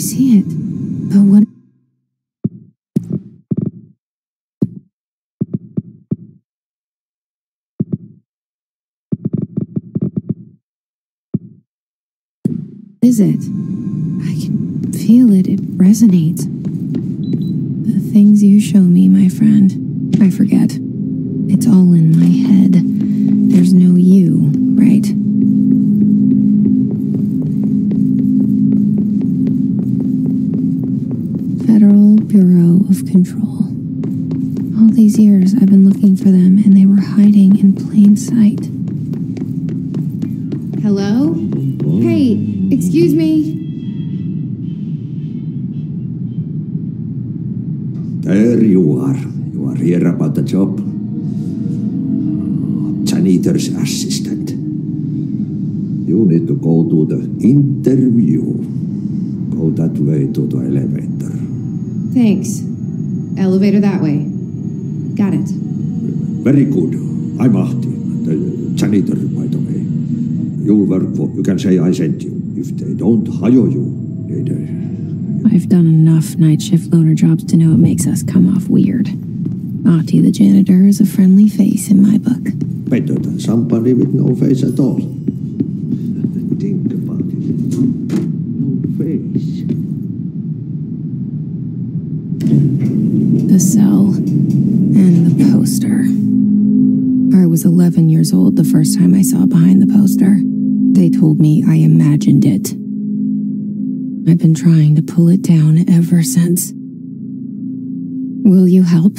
see it. But what? Is it? I can feel it. It resonates. The things you show me, my friend, I forget. In sight. Hello? Hmm? Hey, excuse me. There you are. You are here about the job. Oh, janitor's assistant. You need to go to the interview. Go that way to the elevator. Thanks. Elevator that way. Got it. Very good. I'm Ahti, by the way. You'll work for, you can say I sent you. If they don't hire you, they, they, I've done enough night shift loner jobs to know it makes us come off weird. Ahti the janitor is a friendly face in my book. better than somebody with no face at all. Think about it. No face. The cell and the poster. I was 11 years old the first time I saw behind the poster. They told me I imagined it. I've been trying to pull it down ever since. Will you help?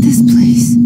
This place.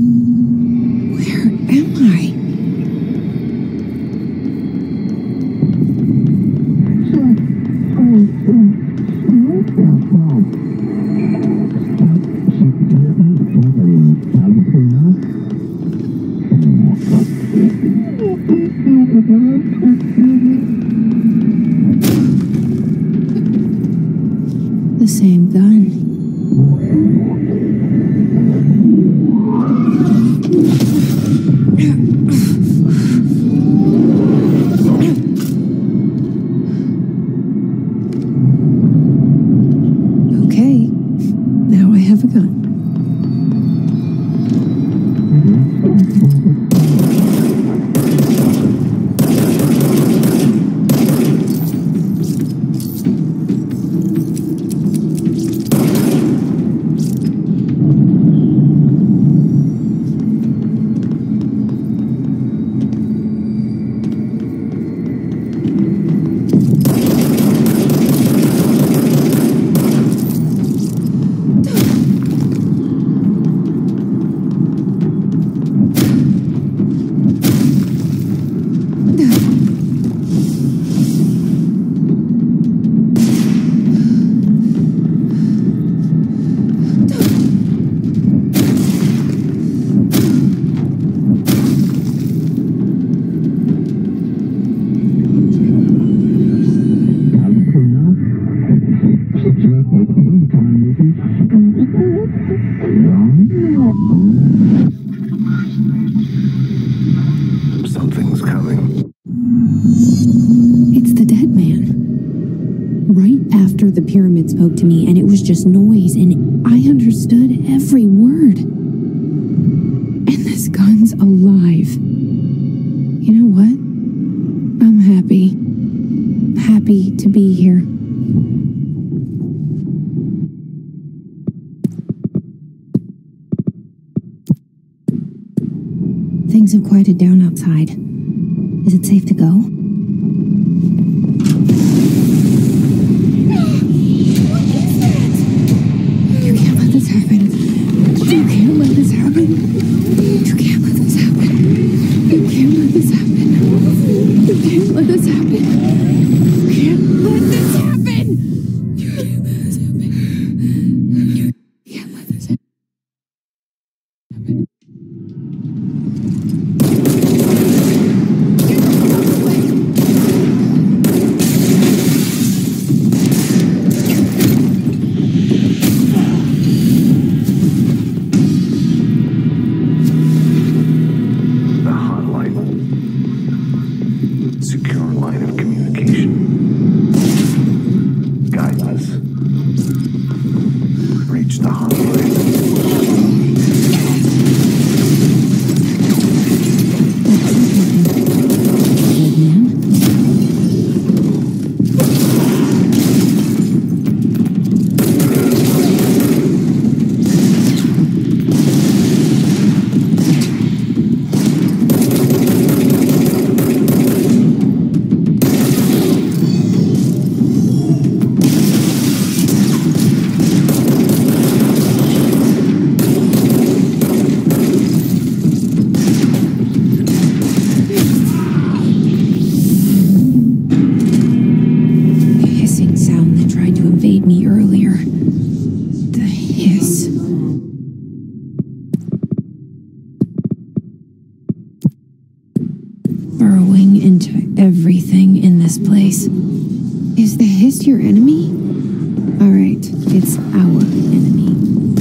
Just noise, and I understood every word. And this gun's alive. You know what? I'm happy. Happy to be here. Things have quieted down outside. Is it safe to go? You can't let this happen. You can't let this happen. You can't let this happen. You can't let this happen. You can't let this happen. You can't let this happen. Is the Hiss your enemy? Alright, it's our enemy.